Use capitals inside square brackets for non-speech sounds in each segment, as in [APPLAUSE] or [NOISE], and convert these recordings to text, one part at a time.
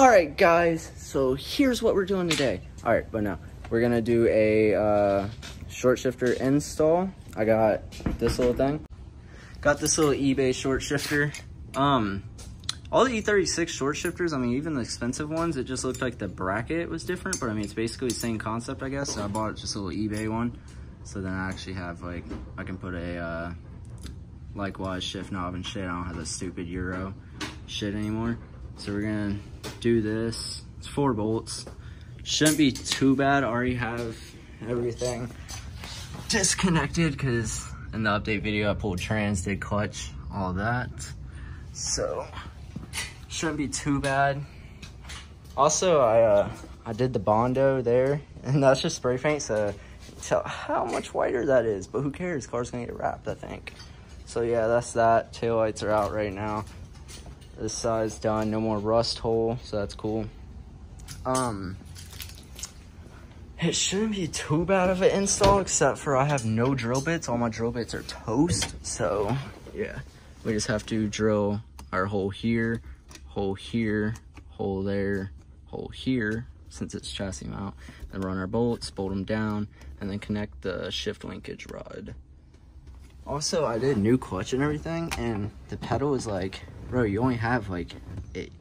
All right, guys. So here's what we're doing today. All right, but now we're gonna do a uh, short shifter install. I got this little thing. Got this little eBay short shifter. Um, all the E36 short shifters, I mean, even the expensive ones, it just looked like the bracket was different, but I mean, it's basically the same concept, I guess. So I bought just a little eBay one. So then I actually have like, I can put a uh, likewise shift knob and shit. I don't have the stupid Euro shit anymore. So we're gonna do this. It's four bolts. Shouldn't be too bad. I already have everything disconnected because in the update video I pulled trans, did clutch, all that. So shouldn't be too bad. Also, I uh, I did the Bondo there, and that's just spray paint, so tell how much whiter that is, but who cares? Car's gonna get wrapped, I think. So yeah, that's that. Tail lights are out right now. This side's done, no more rust hole, so that's cool. Um, it shouldn't be too bad of an install, except for I have no drill bits. All my drill bits are toast, so yeah. We just have to drill our hole here, hole here, hole there, hole here, since it's chassis mount. Then run our bolts, bolt them down, and then connect the shift linkage rod. Also, I did new clutch and everything, and the pedal is like, bro, you only have like it,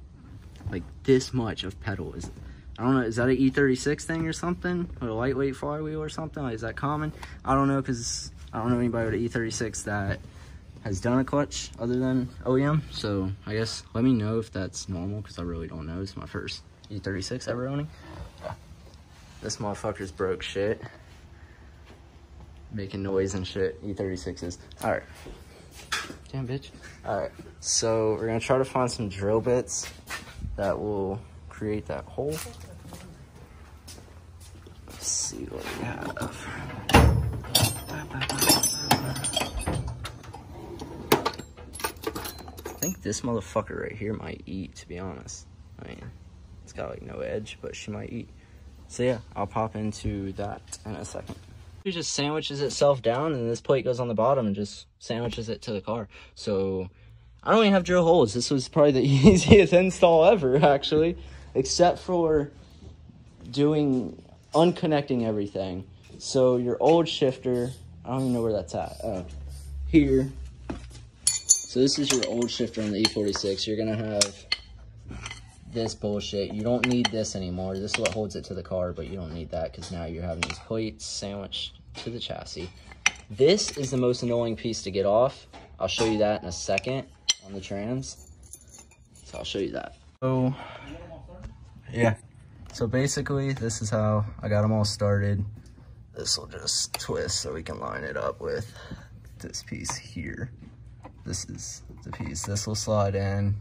like this much of pedal. Is I don't know, is that an E36 thing or something? Or a lightweight flywheel or something? Like, is that common? I don't know, because I don't know anybody with an E36 that has done a clutch other than OEM. So I guess let me know if that's normal, because I really don't know. It's my first E36 ever owning. This motherfucker's broke shit. Making noise and shit. E36s. Alright. Damn bitch. Alright. So we're gonna try to find some drill bits that will create that hole. Let's see what we have. I think this motherfucker right here might eat, to be honest. I mean, it's got like no edge, but she might eat. So yeah, I'll pop into that in a second. It just sandwiches itself down and this plate goes on the bottom and just sandwiches it to the car. So I don't even have drill holes. This was probably the [LAUGHS] easiest install ever, actually, except for doing unconnecting everything. So your old shifter, I don't even know where that's at. Uh, here. So this is your old shifter on the E46. You're gonna have this bullshit. You don't need this anymore. This is what holds it to the car, but you don't need that because now you're having these plates sandwiched to the chassis. This is the most annoying piece to get off. I'll show you that in a second on the trans. So I'll show you that. So, yeah. So basically, this is how I got them all started. This will just twist so we can line it up with this piece here. This is the piece. This will slide in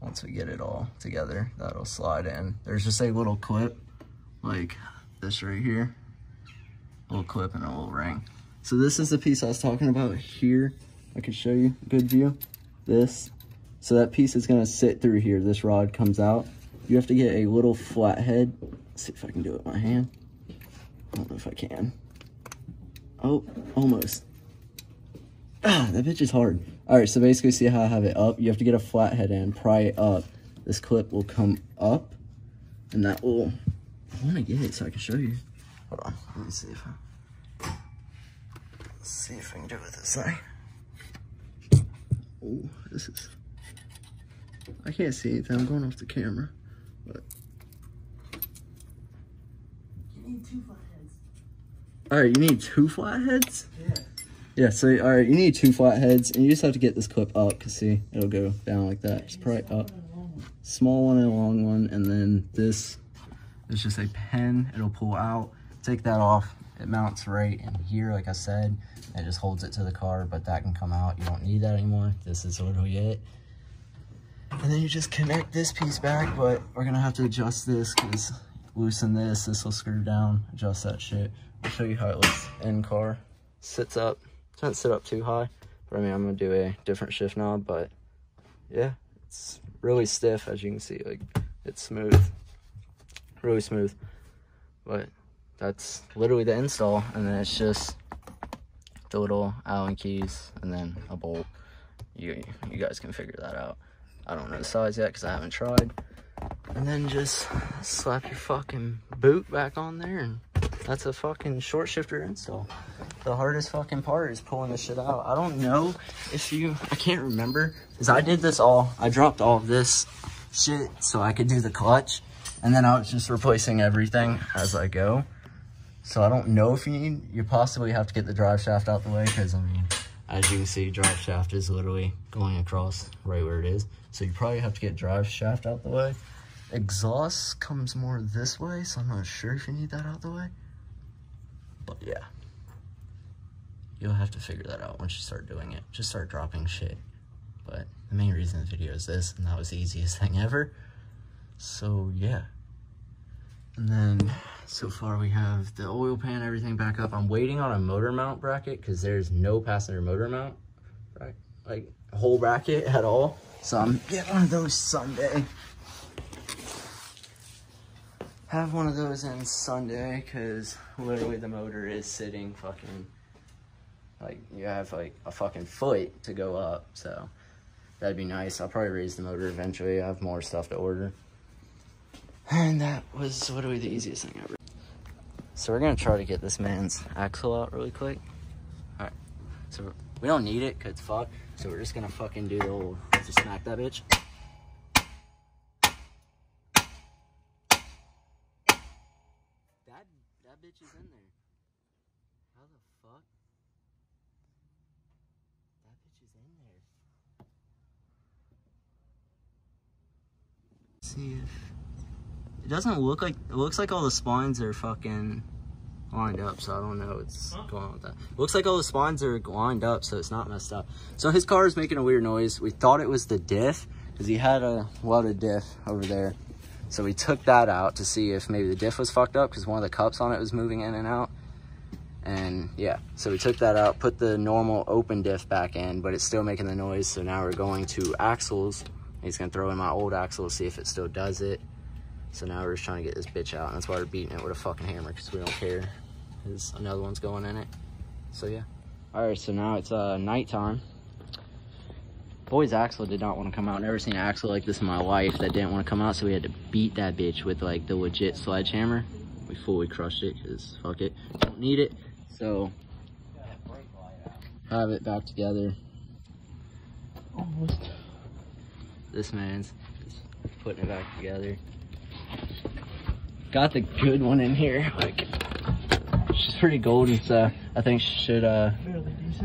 once we get it all together. That'll slide in. There's just a little clip like this right here. A little clip and a little ring. So this is the piece I was talking about here. I can show you good view. This. So that piece is gonna sit through here. This rod comes out. You have to get a little flathead. Let's see if I can do it with my hand. I don't know if I can. Oh, almost. Ah, that bitch is hard. All right, so basically see how I have it up? You have to get a flathead in, pry it up. This clip will come up and that will, I wanna get it so I can show you. Hold on, let me see if I, let's see if I can do it this side. Oh, this is, I can't see anything, I'm going off the camera, but. You need two flatheads. All right, you need two flatheads? Yeah. Yeah, so, all right, you need two flatheads, and you just have to get this clip up, because, see, it'll go down like that. Just it up. Small one and a long one, and then this is just a pen. It'll pull out. Take that off. It mounts right in here, like I said. It just holds it to the car, but that can come out. You don't need that anymore. This is literally it. And then you just connect this piece back, but we're going to have to adjust this, because loosen this. This will screw down. Adjust that shit. I'll show you how it looks in car. Sits up. Doesn't sit up too high. But I mean, I'm to do a different shift knob, but yeah, it's really stiff, as you can see. Like, it's smooth. Really smooth. But that's literally the install. And then it's just the little Allen keys and then a bolt. You, you guys can figure that out. I don't know the size yet because I haven't tried. And then just slap your fucking boot back on there and that's a fucking short shifter install. The hardest fucking part is pulling this shit out. I don't know if you, I can't remember, because I did this all, I dropped all of this shit so I could do the clutch. And then I was just replacing everything as I go. So I don't know if you need, you possibly have to get the drive shaft out the way, because I mean, as you can see, drive shaft is literally going across right where it is. So you probably have to get drive shaft out the way. Exhaust comes more this way, so I'm not sure if you need that out the way. But yeah, you'll have to figure that out once you start doing it. Just start dropping shit. But the main reason the video is this, and that was the easiest thing ever. So yeah. And then so far we have the oil pan, everything back up. I'm waiting on a motor mount bracket because there's no passenger motor mount, right? Like whole bracket at all. So I'm getting one of those Sunday. Have one of those in Sunday because literally the motor is sitting fucking like you have like a fucking foot to go up. So that'd be nice. I'll probably raise the motor eventually. I have more stuff to order. And that was literally the easiest thing ever. So we're gonna try to get this man's axle out really quick. All right, so we don't need it cause fuck. So we're just gonna fucking do the old, just smack that bitch. That, that bitch is in there. How the fuck? That bitch is in there. see if it doesn't look like it looks like all the splines are fucking lined up so i don't know what's going on with that it looks like all the splines are lined up so it's not messed up so his car is making a weird noise we thought it was the diff because he had a lot of diff over there so we took that out to see if maybe the diff was fucked up because one of the cups on it was moving in and out and yeah so we took that out put the normal open diff back in but it's still making the noise so now we're going to axles he's gonna throw in my old axle to see if it still does it so now we're just trying to get this bitch out, and that's why we're beating it with a fucking hammer, because we don't care. There's another one's going in it. So yeah. Alright, so now it's uh, nighttime. Boy's axle did not want to come out. Never seen an axle like this in my life that didn't want to come out, so we had to beat that bitch with like the legit sledgehammer. We fully crushed it, because fuck it. Don't need it. So, have it back together. Almost. This man's just putting it back together got the good one in here. Like, she's pretty golden, so I think she should uh,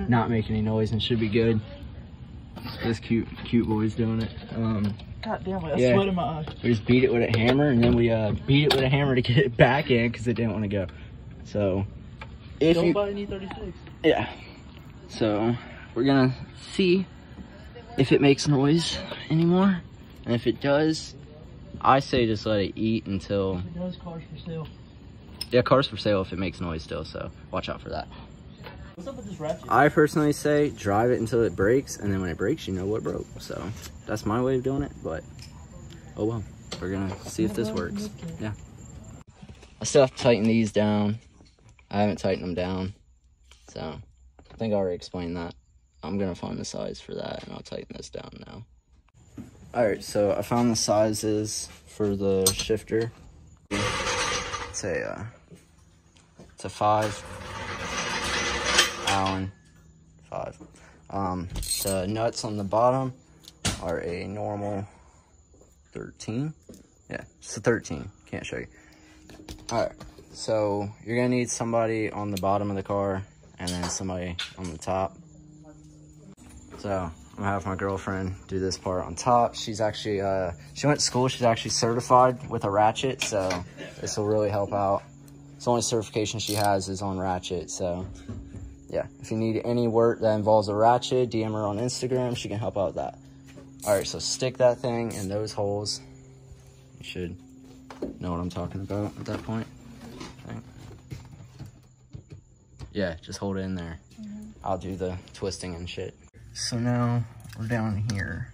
not make any noise and should be good. This cute, cute boy's doing it. Um, God damn it, I Yeah. sweat in my eyes. we just beat it with a hammer, and then we uh, beat it with a hammer to get it back in because it didn't want to go. So, if Don't you, buy an E36. yeah. So we're gonna see if it makes noise anymore, and if it does, I say just let it eat until It does cars for sale. Yeah, cars for sale if it makes noise still, so watch out for that. What's up with this ratchet? I personally say drive it until it breaks, and then when it breaks, you know what broke. So that's my way of doing it, but oh well. We're gonna see if this works. Yeah. I still have to tighten these down. I haven't tightened them down. So I think I already explained that. I'm gonna find the size for that and I'll tighten this down now. Alright, so I found the sizes for the shifter. It's a uh, it's a five Allen five. Um, the nuts on the bottom are a normal 13. Yeah, it's a 13. Can't show you. All right, so you're gonna need somebody on the bottom of the car and then somebody on the top. So I'm gonna have my girlfriend do this part on top. She's actually, uh, she went to school. She's actually certified with a ratchet, so this will really help out. It's the only certification she has is on ratchet, so yeah, if you need any work that involves a ratchet, DM her on Instagram. She can help out with that. All right, so stick that thing in those holes. You should know what I'm talking about at that point. Yeah, just hold it in there. Mm-hmm. I'll do the twisting and shit. So now we're down here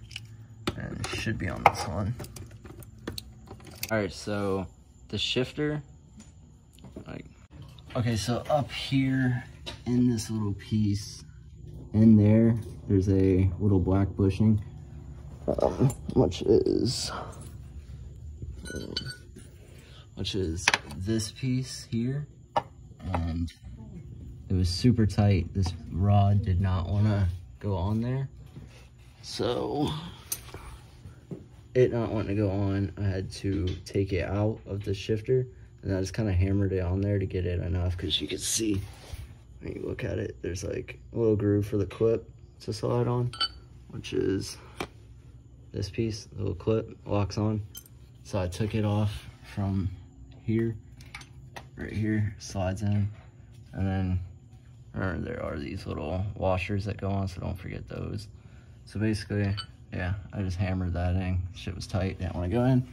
and it should be on this one. All right, so the shifter, like, okay, so up here in this little piece in there, there's a little black bushing, um, which is which is this piece here. And it was super tight. This rod did not want to go on there. So it not wanting to go on, I had to take it out of the shifter and I just kind of hammered it on there to get it enough because you can see when you look at it, there's like a little groove for the clip to slide on, which is this piece, the little clip locks on. So I took it off from here, right here, slides in, and then or there are these little washers that go on, so don't forget those. So basically, yeah, I just hammered that in. Shit was tight, didn't want to go in.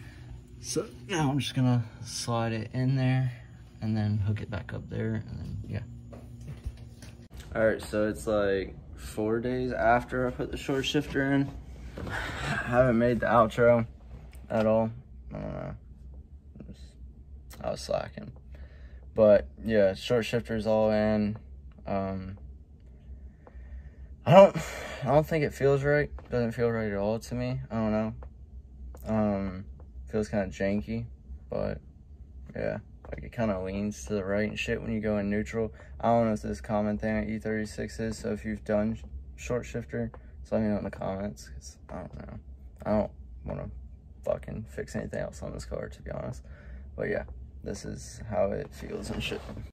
So yeah, I'm just gonna slide it in there and then hook it back up there and then yeah. All right, so it's like four days after I put the short shifter in. I [SIGHS] haven't made the outro at all. I was slacking. But yeah, short shifter's all in. Um, I don't, I don't think it feels right. Doesn't feel right at all to me. I don't know. Um, feels kind of janky, but yeah, like it kind of leans to the right and shit when you go in neutral. I don't know if this common thing on E36 is. So if you've done short shifter, just let me know in the comments. Cause I don't know. I don't want to fucking fix anything else on this car to be honest. But yeah, this is how it feels and shit.